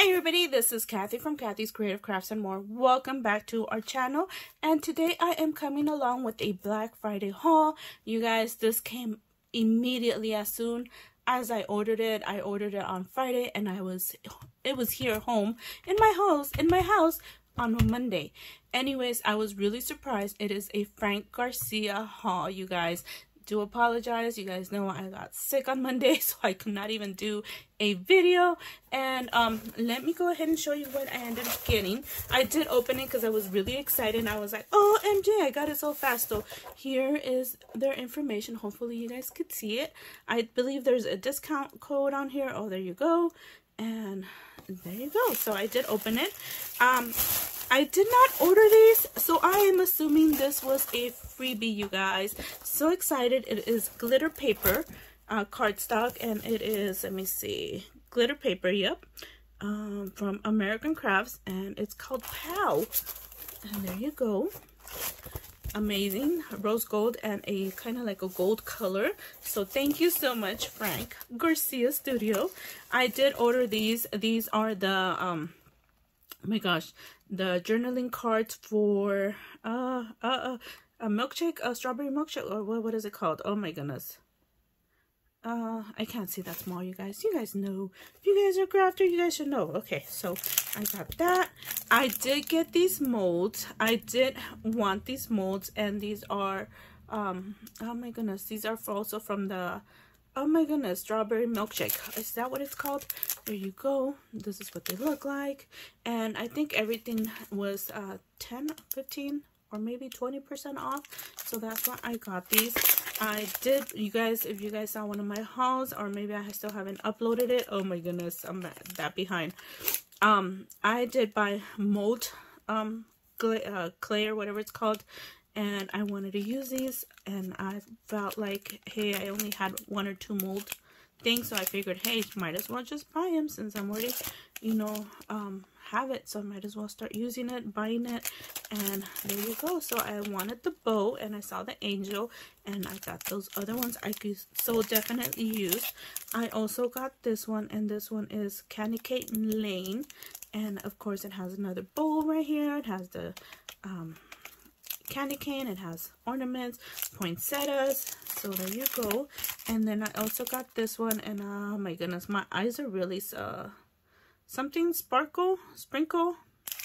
Hi everybody, this is Cathy from Cathy's Creative Krafts and More. Welcome back to our channel and today I am coming along with a Black Friday haul. You guys, this came immediately as soon as I ordered it. I ordered it on Friday and I was, it was here home in my house, in my house on Monday. Anyways, I was really surprised. It is a Frank Garcia haul, you guys do apologize. You guys know I got sick on Monday, so I could not even do a video. And um, let me go ahead and show you what I ended up getting. I did open it because I was really excited. I was like, oh, MJ, I got it so fast. So here is their information. Hopefully you guys could see it. I believe there's a discount code on here. Oh, there you go. And there you go. So I did open it. Um, I did not order these, so I am assuming this was a freebie, you guys. So excited. It is glitter paper uh, cardstock, and it is, let me see, glitter paper, yep, um, from American Crafts, and it's called POW. And there you go. Amazing. Rose gold and a kind of like a gold color. So thank you so much, Frank Garcia Studio. I did order these. These are the, um, oh my gosh, the journaling cards for uh, uh, uh, a milkshake, a strawberry milkshake, or what, what is it called? Oh my goodness. Uh, I can't see that small, you guys. You guys know. If you guys are crafter, you guys should know. Okay, so I got that. I did get these molds. I did want these molds, and these are, um, oh my goodness, these are also from the oh my goodness strawberry milkshake. Is that what it's called? There you go. This is what they look like. And i think everything was uh 10 15 or maybe 20 percent off. So that's why i got these. I did you guys if you guys saw one of my hauls or maybe i still haven't uploaded it oh my goodness i'm that behind. Um i did buy mold um clay, uh, clay or whatever it's called and I wanted to use these and I felt like hey I only had one or two mold things so I figured hey might as well just buy them since I'm already you know um have it so I might as well start using it buying it and there you go. So I wanted the bow and I saw the angel and I got those other ones I could so definitely use. I also got this one and this one is Candy Cane Lane and of course it has another bowl right here. It has the um candy cane. It has ornaments, poinsettias. So there you go. And then I also got this one. And oh my goodness, my eyes are really uh, something sparkle, sprinkle.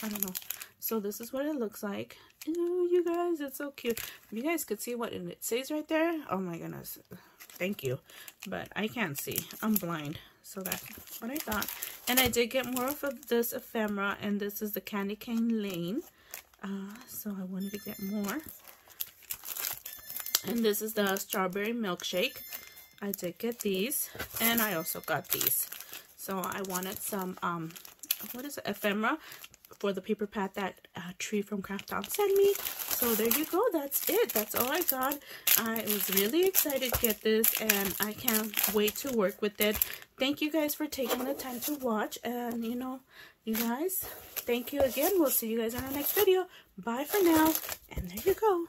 I don't know. So this is what it looks like. Ooh, you guys, it's so cute. If you guys could see what it says right there. Oh my goodness. Thank you. But I can't see. I'm blind. So that's what I thought. And I did get more of this ephemera. And this is the Candy Cane Lane. So I wanted to get more. And this is the strawberry milkshake. I did get these. And I also got these. So I wanted some, um, what is it, ephemera for the paper pad that uh, Tree from Craft Town sent me. So there you go. That's it. That's all I got. I was really excited to get this and I can't wait to work with it. Thank you guys for taking the time to watch. And, you know, you guys, thank you again. We'll see you guys in our next video. Bye for now. And there you go.